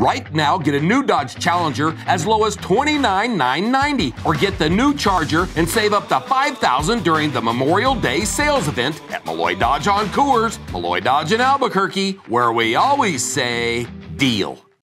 Right now, get a new Dodge Challenger as low as $29,990 or get the new Charger and save up to $5,000 during the Memorial Day sales event at Melloy Dodge on Coors, Melloy Dodge in Albuquerque, where we always say deal.